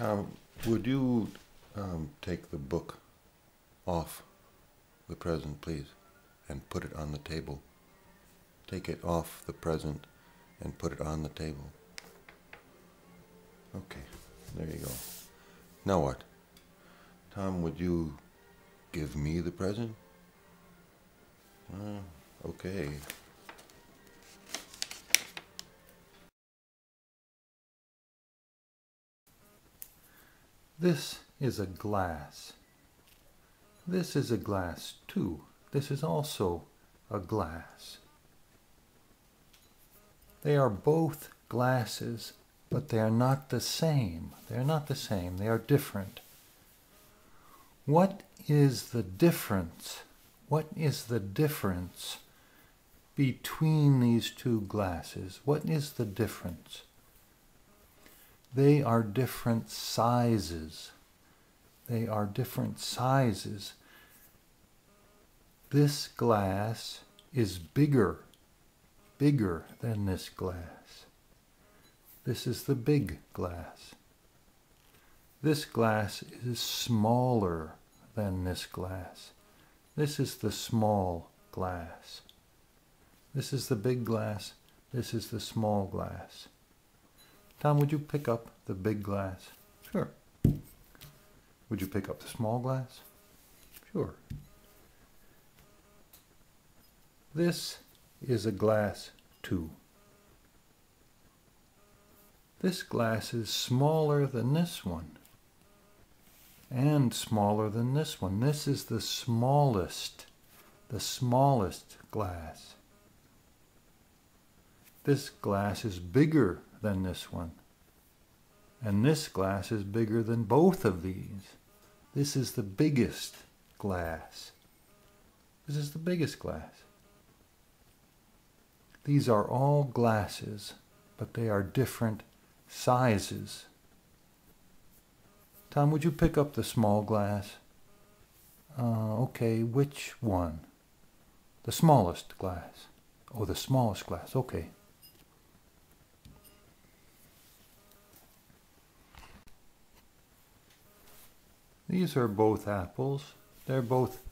Tom, would you um, take the book off the present, please, and put it on the table? Take it off the present and put it on the table. Okay, there you go. Now what? Tom, would you give me the present? Uh, okay. This is a glass. This is a glass too. This is also a glass. They are both glasses, but they are not the same. They are not the same. They are different. What is the difference? What is the difference between these two glasses? What is the difference? They are different sizes. They are different sizes. This glass is bigger, bigger than this glass. This is the big glass. This glass is smaller than this glass. This is the small glass. This is the big glass. This is the small glass. Tom, would you pick up the big glass? Sure. Would you pick up the small glass? Sure. This is a glass too. This glass is smaller than this one and smaller than this one. This is the smallest, the smallest glass. This glass is bigger than this one. And this glass is bigger than both of these. This is the biggest glass. This is the biggest glass. These are all glasses, but they are different sizes. Tom, would you pick up the small glass? Uh, okay, which one? The smallest glass. Oh, the smallest glass. Okay. These are both apples. They're both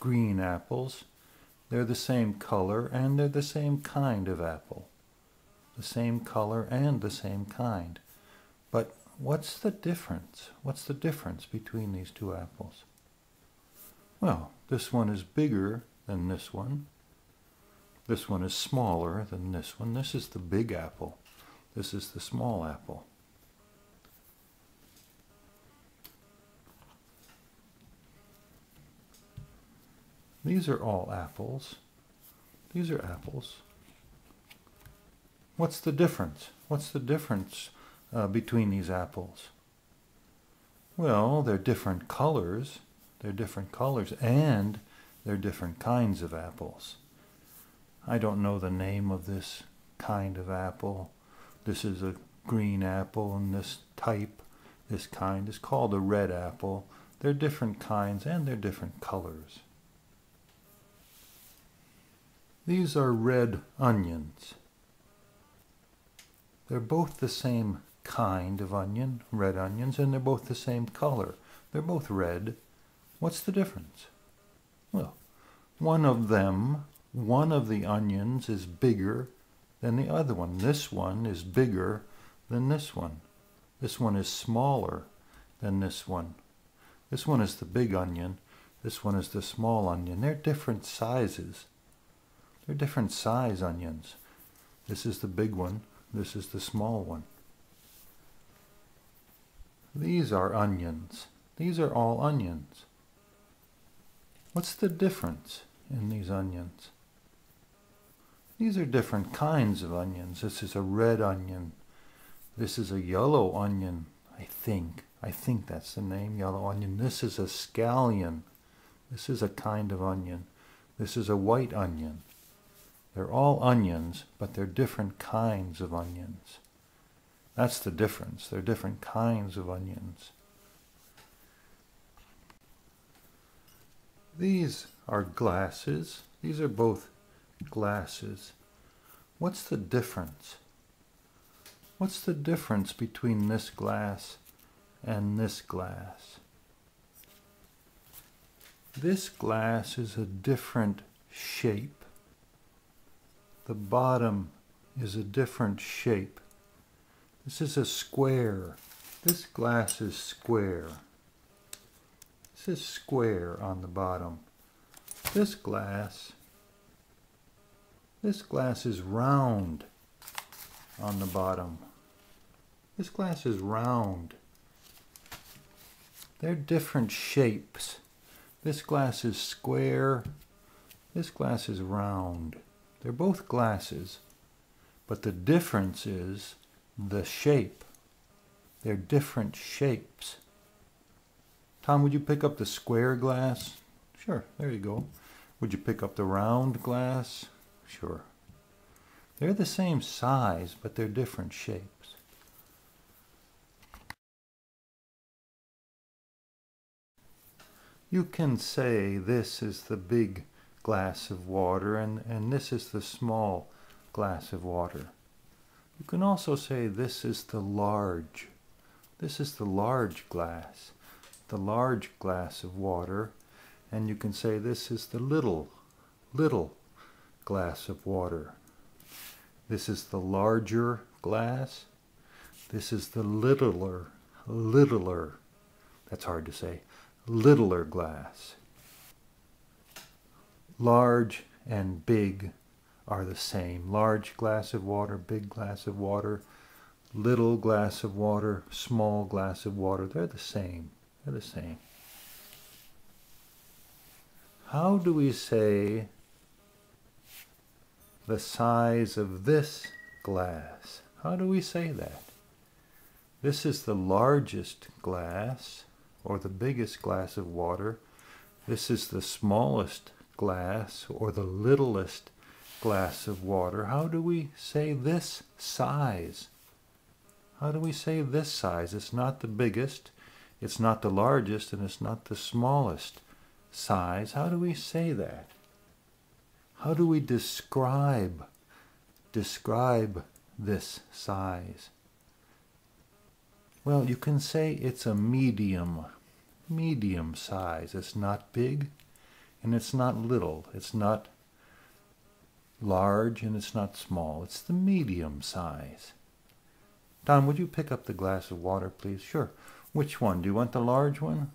green apples. They're the same color and they're the same kind of apple. The same color and the same kind. But what's the difference? What's the difference between these two apples? Well, this one is bigger than this one. This one is smaller than this one. This is the big apple. This is the small apple. These are all apples. These are apples. What's the difference? What's the difference uh, between these apples? Well, they're different colors. They're different colors and they're different kinds of apples. I don't know the name of this kind of apple. This is a green apple and this type, this kind is called a red apple. They're different kinds and they're different colors. These are red onions. They're both the same kind of onion, red onions, and they're both the same color. They're both red. What's the difference? Well, one of them, one of the onions is bigger than the other one. This one is bigger than this one. This one is smaller than this one. This one is the big onion. This one is the small onion. They're different sizes. They're different size onions. This is the big one. This is the small one. These are onions. These are all onions. What's the difference in these onions? These are different kinds of onions. This is a red onion. This is a yellow onion, I think. I think that's the name, yellow onion. This is a scallion. This is a kind of onion. This is a white onion. They're all onions, but they're different kinds of onions. That's the difference. They're different kinds of onions. These are glasses. These are both glasses. What's the difference? What's the difference between this glass and this glass. This glass is a different shape. The bottom is a different shape. This is a square. This glass is square. This is square on the bottom. This glass, this glass is round on the bottom. This glass is round. They're different shapes. This glass is square. This glass is round. They're both glasses, but the difference is the shape. They're different shapes. Tom, would you pick up the square glass? Sure, there you go. Would you pick up the round glass? Sure. They're the same size, but they're different shapes. You can say this is the big glass of water and, and this is the small glass of water. You can also say this is the large. This is the large glass, the large glass of water. And you can say this is the little, little glass of water. This is the larger glass. This is the littler, littler, that's hard to say, littler glass. Large and big are the same. Large glass of water, big glass of water, little glass of water, small glass of water, they're the same. They're the same. How do we say the size of this glass? How do we say that? This is the largest glass, or the biggest glass of water. This is the smallest glass, or the littlest glass of water. How do we say this size? How do we say this size? It's not the biggest, it's not the largest, and it's not the smallest size. How do we say that? How do we describe describe this size? Well, you can say it's a medium, medium size. It's not big and it's not little. It's not large and it's not small. It's the medium size. Don, would you pick up the glass of water, please? Sure. Which one? Do you want the large one?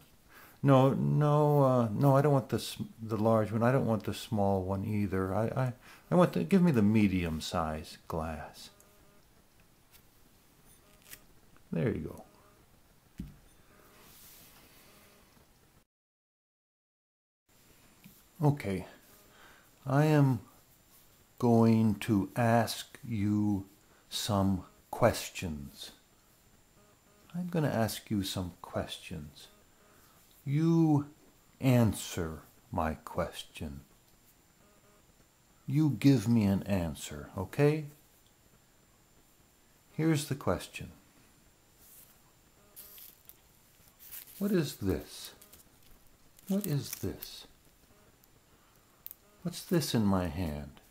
No, no, uh, no. I don't want the the large one. I don't want the small one either. I, I, I want to give me the medium size glass. There you go. Okay, I am going to ask you some questions. I'm going to ask you some questions. You answer my question. You give me an answer, okay? Here's the question. What is this? What is this? What's this in my hand?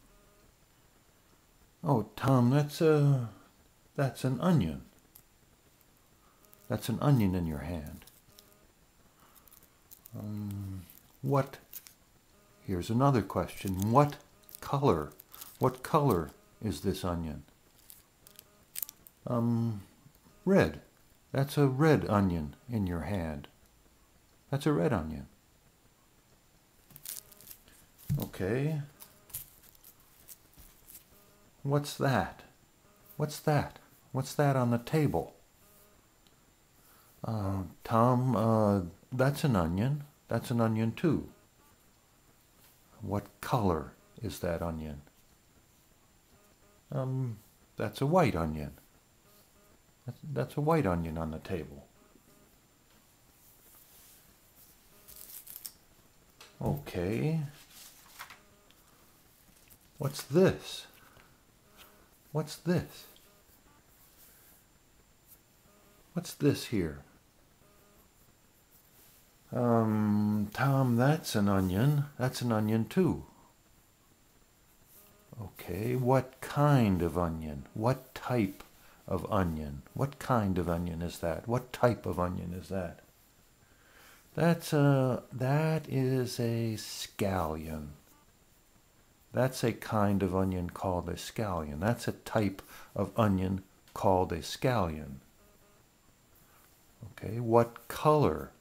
Oh, Tom, that's a that's an onion. That's an onion in your hand. Um, what? Here's another question. What color? What color is this onion? Um, red. That's a red onion in your hand. That's a red onion. Okay. What's that? What's that? What's that on the table? Uh, Tom, uh, that's an onion. That's an onion too. What color is that onion? Um, that's a white onion. That's, that's a white onion on the table. Okay. What's this? What's this? What's this here? Um, Tom, that's an onion. That's an onion too. Okay, what kind of onion? What type of onion. What kind of onion is that? What type of onion is that? That's a, that is a scallion. That's a kind of onion called a scallion. That's a type of onion called a scallion. Okay, what color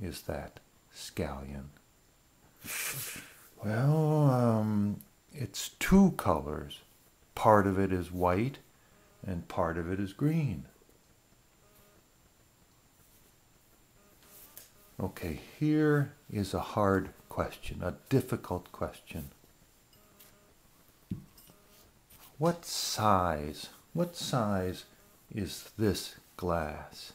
is that scallion? Well, um, it's two colors. Part of it is white and part of it is green. Okay, here is a hard question, a difficult question. What size, what size is this glass?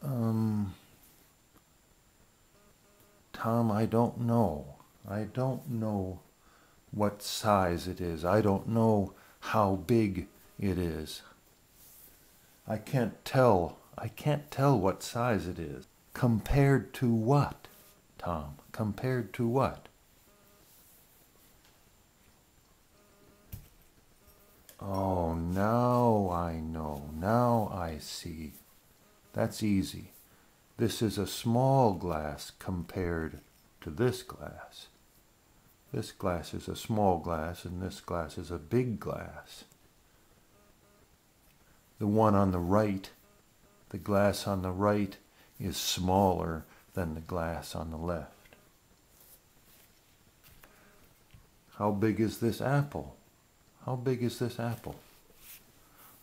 Um, Tom, I don't know. I don't know what size it is. I don't know how big it is. I can't tell. I can't tell what size it is. Compared to what, Tom? Compared to what? Oh, now I know. Now I see. That's easy. This is a small glass compared to this glass. This glass is a small glass and this glass is a big glass. The one on the right, the glass on the right is smaller than the glass on the left. How big is this apple? How big is this apple?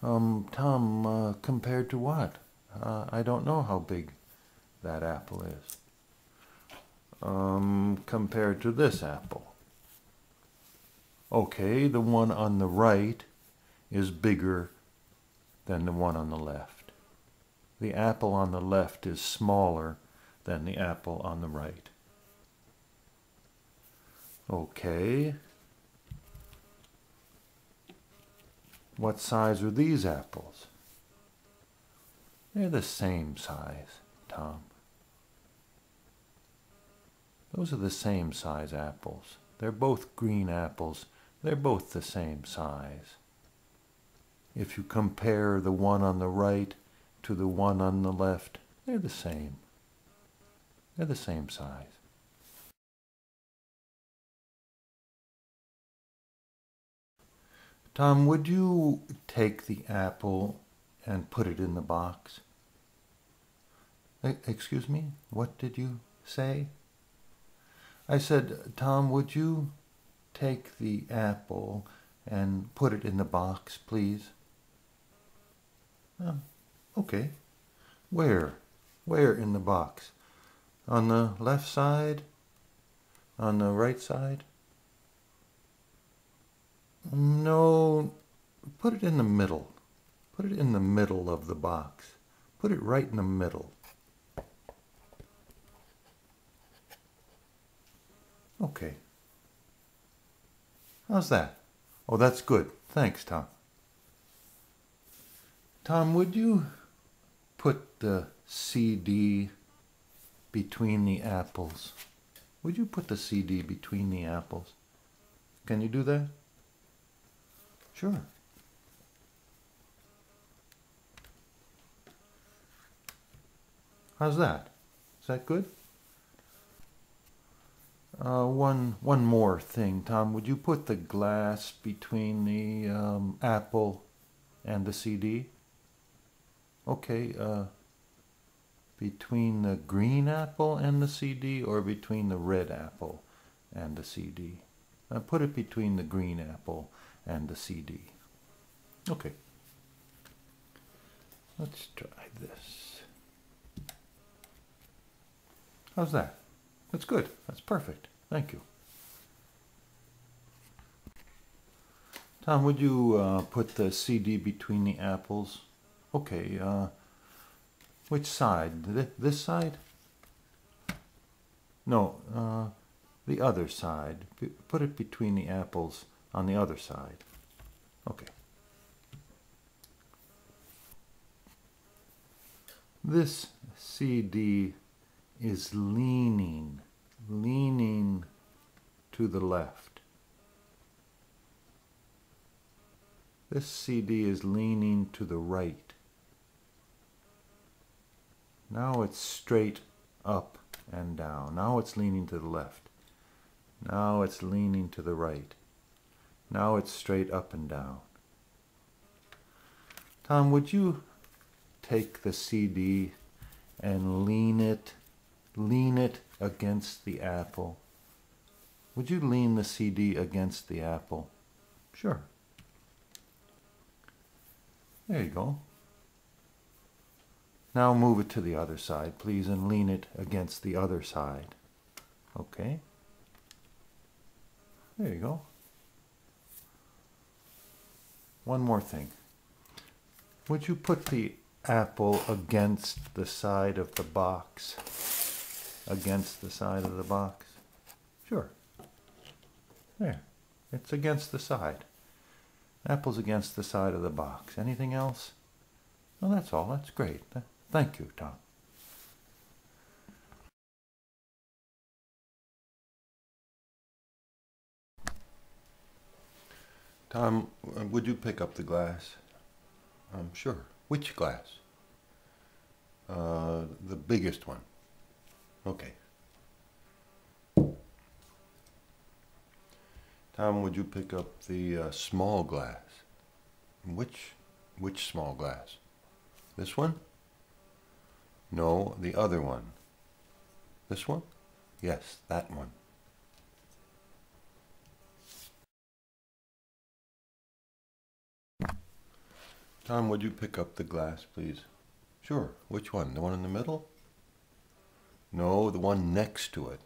Um, Tom, uh, compared to what? Uh, I don't know how big that apple is. Um, compared to this apple. Okay, the one on the right is bigger than the one on the left. The apple on the left is smaller than the apple on the right. Okay. What size are these apples? They're the same size, Tom. Those are the same size apples. They're both green apples. They're both the same size. If you compare the one on the right to the one on the left, they're the same. They're the same size. Tom, would you take the apple and put it in the box? Excuse me? What did you say? I said, Tom, would you take the apple and put it in the box, please? Oh, okay. Where? Where in the box? On the left side? On the right side? No, put it in the middle. Put it in the middle of the box. Put it right in the middle. Okay. How's that? Oh, that's good. Thanks, Tom. Tom, would you put the CD between the apples? Would you put the CD between the apples? Can you do that? Sure. How's that? Is that good? Uh, one one more thing, Tom. Would you put the glass between the um, apple and the CD? Okay. Uh, between the green apple and the CD, or between the red apple and the CD? Uh, put it between the green apple and the CD. Okay. Let's try this. How's that? That's good. That's perfect. Thank you. Tom, would you uh, put the CD between the apples? Okay, uh, which side? Th this side? No, uh, the other side. P put it between the apples on the other side. Okay. This CD is leaning, leaning to the left. This CD is leaning to the right. Now it's straight up and down. Now it's leaning to the left. Now it's leaning to the right. Now it's straight up and down. Tom, would you take the CD and lean it, lean it against the apple? Would you lean the CD against the apple? Sure. There you go. Now move it to the other side, please, and lean it against the other side. Okay. There you go. One more thing. Would you put the apple against the side of the box? Against the side of the box? Sure. There. It's against the side. Apple's against the side of the box. Anything else? Well, that's all. That's great. Thank you, Tom. Tom, uh, would you pick up the glass? Um, sure. Which glass? Uh, the biggest one. Okay. Tom, would you pick up the uh, small glass? Which, which small glass? This one? No, the other one. This one? Yes, that one. Tom, would you pick up the glass, please? Sure. Which one? The one in the middle? No, the one next to it.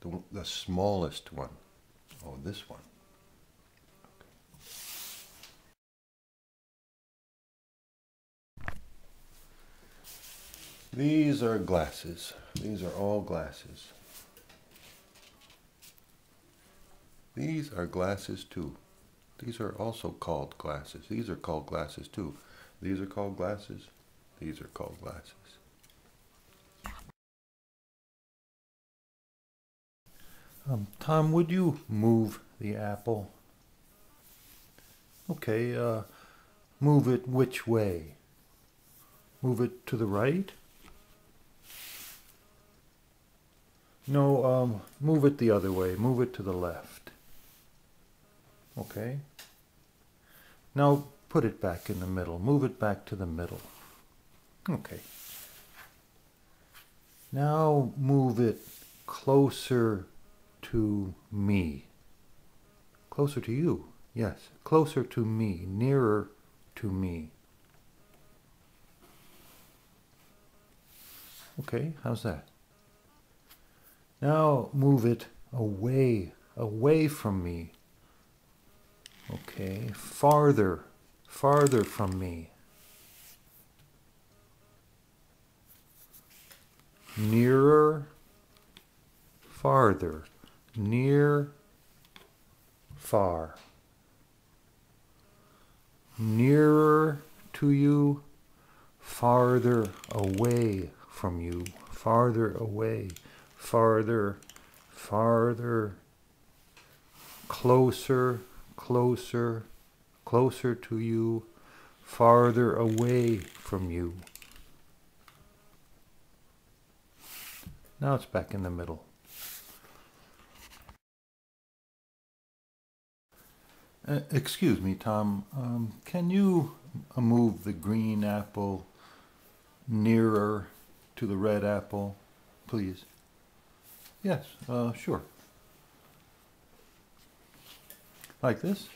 The, the smallest one. Oh, this one. These are glasses. These are all glasses. These are glasses too. These are also called glasses. These are called glasses too. These are called glasses. These are called glasses. Um, Tom, would you move the apple? Okay, uh, move it which way? Move it to the right? No, um, move it the other way. Move it to the left. Okay. Now put it back in the middle. Move it back to the middle. Okay. Now move it closer to me. Closer to you. Yes, closer to me, nearer to me. Okay, how's that? Now move it away, away from me. Okay, farther, farther from me. Nearer, farther near, far. Nearer to you, farther away from you, farther away, farther, farther, closer, closer, closer to you, farther away from you. Now it's back in the middle. Uh, excuse me, Tom. Um, can you move the green apple nearer to the red apple, please? Yes, uh, sure. Like this?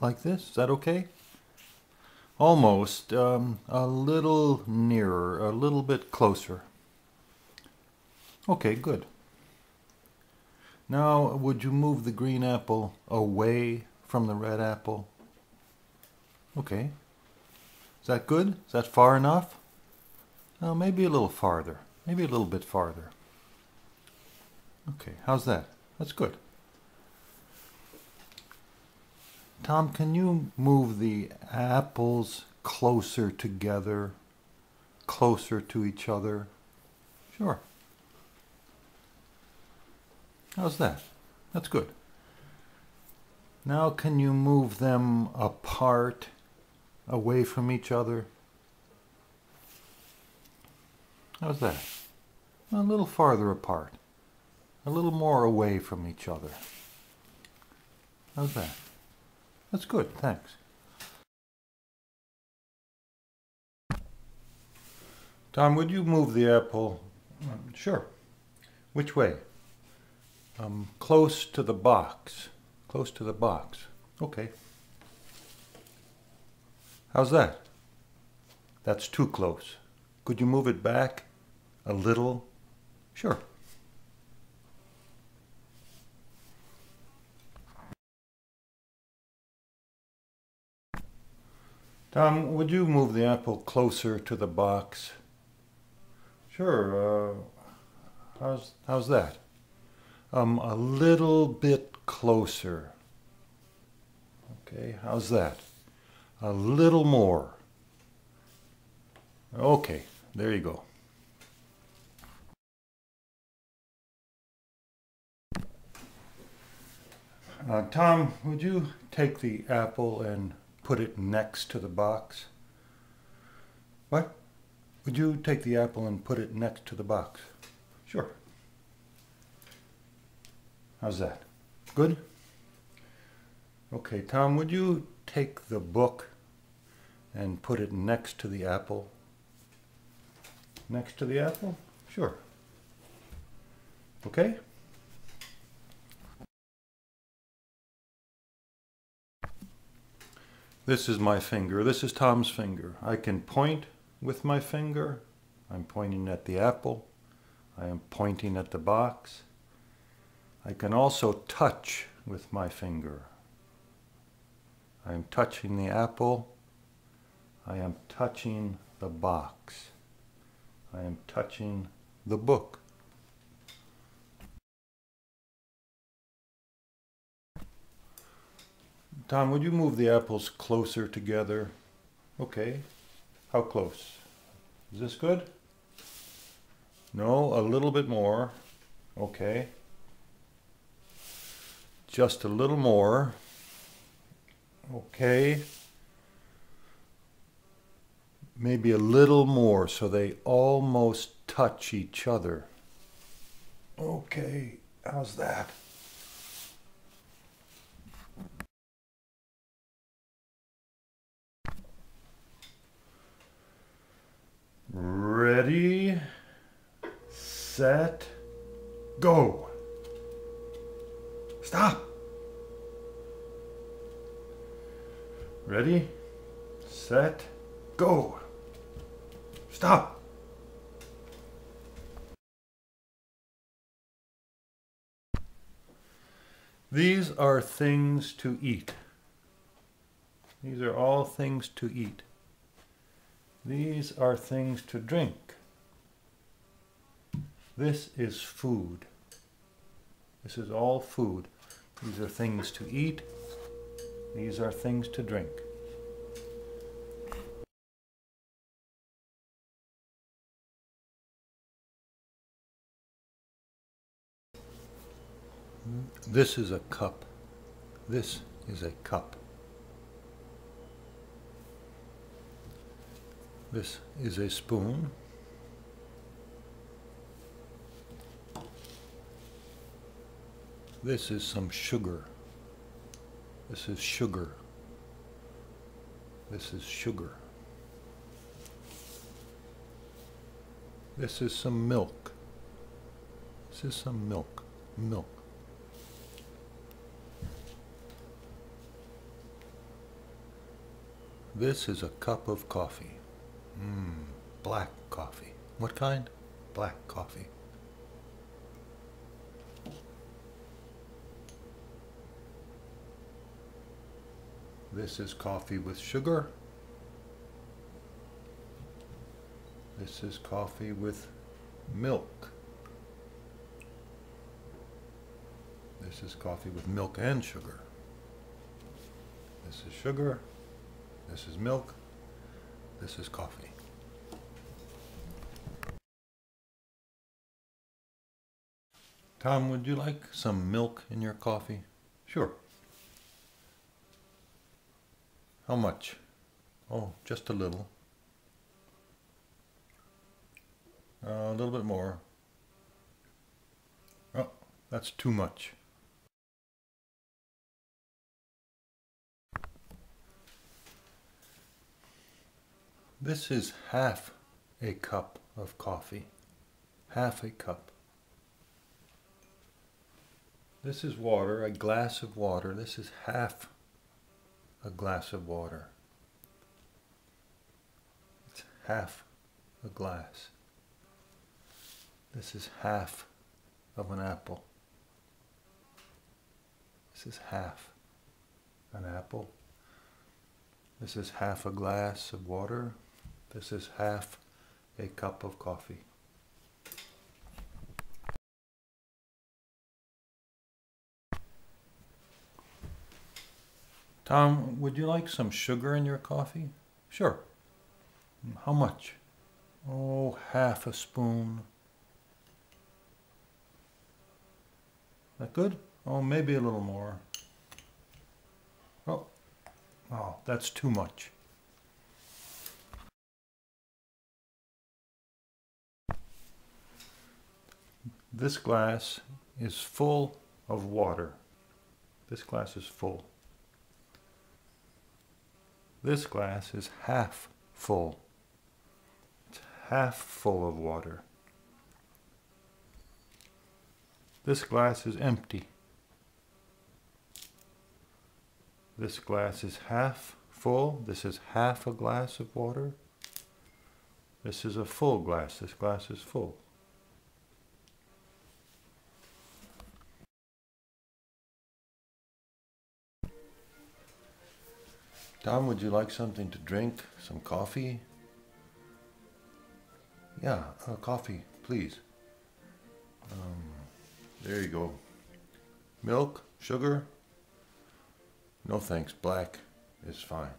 Like this? Is that okay? Almost. Um, a little nearer, a little bit closer. Okay, good. Now, would you move the green apple away from the red apple. Okay. Is that good? Is that far enough? Oh, maybe a little farther. Maybe a little bit farther. Okay, how's that? That's good. Tom, can you move the apples closer together, closer to each other? Sure. How's that? That's good. Now can you move them apart, away from each other? How's that? A little farther apart. A little more away from each other. How's that? That's good, thanks. Tom, would you move the apple? Sure. Which way? Um, close to the box. Close to the box. Okay. How's that? That's too close. Could you move it back a little? Sure. Tom, would you move the apple closer to the box? Sure. Uh, how's how's that? Um, a little bit closer. Okay, how's that? A little more. Okay, there you go. Uh, Tom, would you take the apple and put it next to the box? What? Would you take the apple and put it next to the box? Sure. How's that? Good? Okay, Tom, would you take the book and put it next to the apple? Next to the apple? Sure. Okay? This is my finger. This is Tom's finger. I can point with my finger. I'm pointing at the apple. I am pointing at the box. I can also touch with my finger. I am touching the apple. I am touching the box. I am touching the book. Tom, would you move the apples closer together? Okay. How close? Is this good? No, a little bit more. Okay. Just a little more. Okay. Maybe a little more so they almost touch each other. Okay, how's that? Ready, set, go. Stop. Ready, set, go. Stop. These are things to eat. These are all things to eat. These are things to drink. This is food. This is all food. These are things to eat. These are things to drink. This is a cup. This is a cup. This is a spoon. This is some sugar. This is sugar. This is sugar. This is some milk. This is some milk. Milk. This is a cup of coffee. Mmm, black coffee. What kind? Black coffee. This is coffee with sugar. This is coffee with milk. This is coffee with milk and sugar. This is sugar. This is milk. This is coffee. Tom, would you like some milk in your coffee? Sure. How much? Oh, just a little. Uh, a little bit more. Oh, that's too much. This is half a cup of coffee. Half a cup. This is water, a glass of water. This is half a glass of water. It's half a glass. This is half of an apple. This is half an apple. This is half a glass of water. This is half a cup of coffee. Tom, would you like some sugar in your coffee? Sure. How much? Oh, half a spoon. That good? Oh, maybe a little more. Oh, oh, that's too much. This glass is full of water. This glass is full. This glass is half full. It's half full of water. This glass is empty. This glass is half full. This is half a glass of water. This is a full glass. This glass is full. Tom, would you like something to drink? Some coffee? Yeah, uh, coffee, please. Um, there you go. Milk? Sugar? No thanks, black is fine.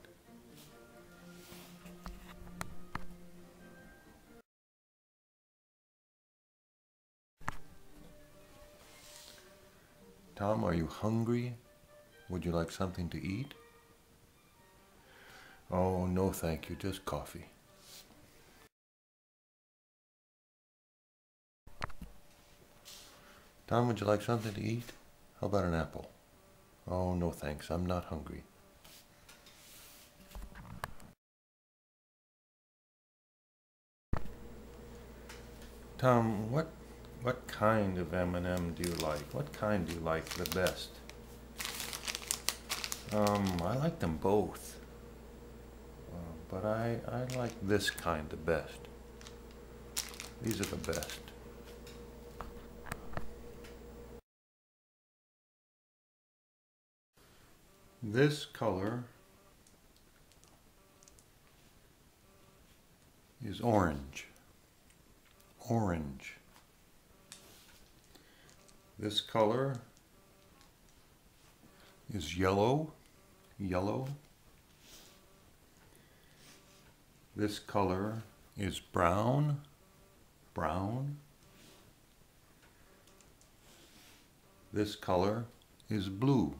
Tom, are you hungry? Would you like something to eat? Oh, no thank you, just coffee. Tom, would you like something to eat? How about an apple? Oh, no thanks, I'm not hungry. Tom, what what kind of M&M do you like? What kind do you like the best? Um, I like them both. But I, I like this kind the best. These are the best. This color is orange. Orange. This color is yellow. Yellow. This color is brown. Brown. This color is blue.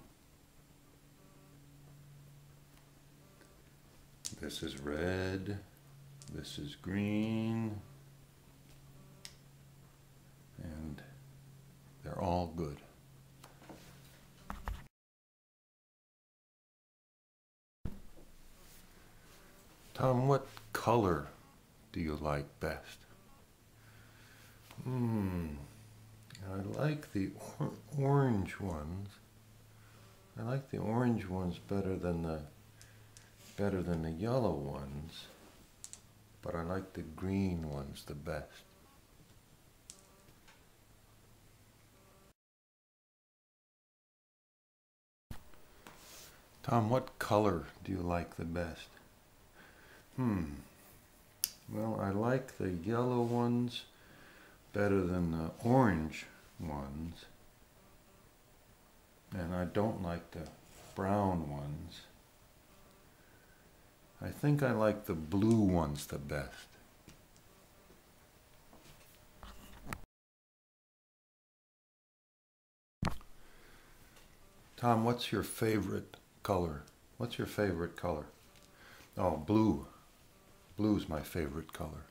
This is red. This is green. And they're all good. Tom, what color do you like best? Hmm, I like the or orange ones. I like the orange ones better than the better than the yellow ones, but I like the green ones the best. Tom, what color do you like the best? Hmm. Well, I like the yellow ones better than the orange ones. And I don't like the brown ones. I think I like the blue ones the best. Tom, what's your favorite color? What's your favorite color? Oh, blue. Blue's my favorite color.